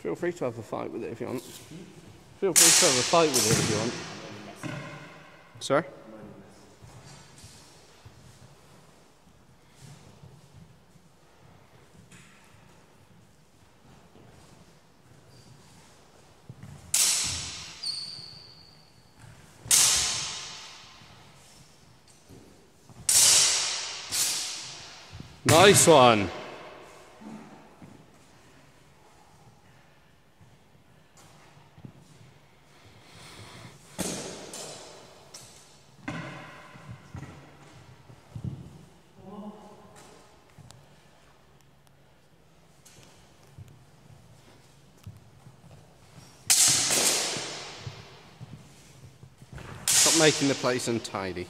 Feel free to have a fight with it if you want. Feel free to have a fight with it if you want. Sorry? Nice one. Stop making the place untidy.